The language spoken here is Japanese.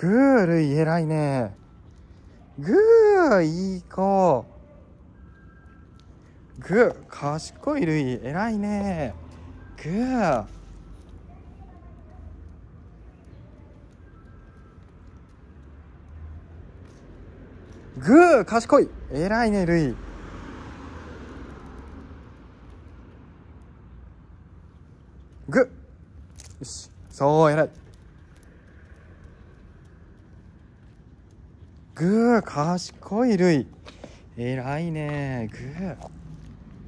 ぐーるい偉いね。ぐーいい子。ぐー賢いるい偉いね。ぐー。ぐー賢い偉いねるいぐよし。そう偉い。グー賢いるい偉いねグー。